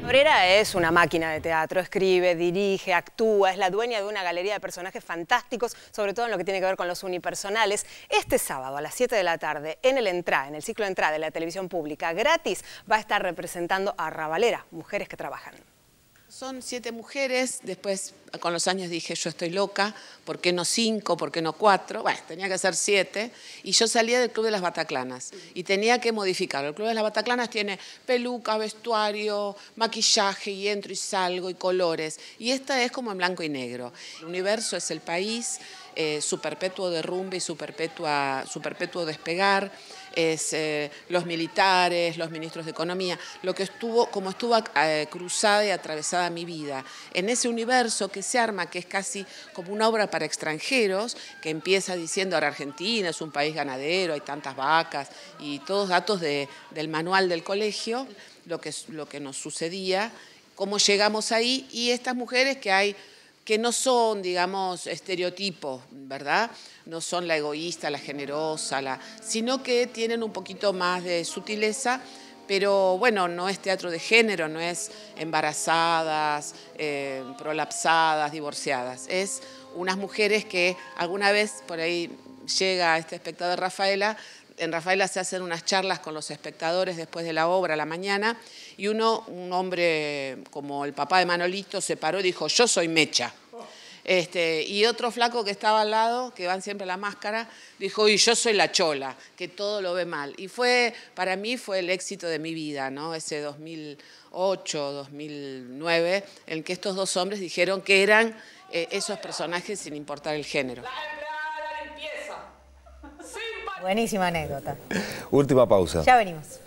Cabrera es una máquina de teatro, escribe, dirige, actúa, es la dueña de una galería de personajes fantásticos, sobre todo en lo que tiene que ver con los unipersonales. Este sábado a las 7 de la tarde, en el Entrá, en el ciclo Entrá de la televisión pública, gratis, va a estar representando a Ravalera, mujeres que trabajan. Son siete mujeres, después con los años dije, yo estoy loca, ¿por qué no cinco, por qué no cuatro? Bueno, tenía que ser siete. Y yo salía del Club de las Bataclanas y tenía que modificarlo. El Club de las Bataclanas tiene peluca, vestuario, maquillaje y entro y salgo y colores. Y esta es como en blanco y negro. El universo es el país, eh, su perpetuo derrumbe y su, perpetua, perpetuo despegar es eh, los militares, los ministros de Economía, lo que estuvo, como estuvo eh, cruzada y atravesada mi vida. En ese universo que se arma, que es casi como una obra para extranjeros, que empieza diciendo ahora Argentina es un país ganadero, hay tantas vacas y todos datos del manual del colegio, lo que, lo que nos sucedía, cómo llegamos ahí y estas mujeres que hay que no son, digamos, estereotipos, ¿verdad? No son la egoísta, la generosa, la, sino que tienen un poquito más de sutileza, pero bueno, no es teatro de género, no es embarazadas, eh, prolapsadas, divorciadas. Es unas mujeres que alguna vez, por ahí llega este espectador Rafaela, en Rafaela se hacen unas charlas con los espectadores después de la obra a la mañana y uno, un hombre como el papá de Manolito, se paró y dijo, yo soy Mecha. Este, y otro flaco que estaba al lado, que van siempre la máscara, dijo, y yo soy la chola, que todo lo ve mal. Y fue, para mí fue el éxito de mi vida, ¿no? Ese 2008, 2009, en que estos dos hombres dijeron que eran eh, esos personajes sin importar el género. Buenísima anécdota. Última pausa. Ya venimos.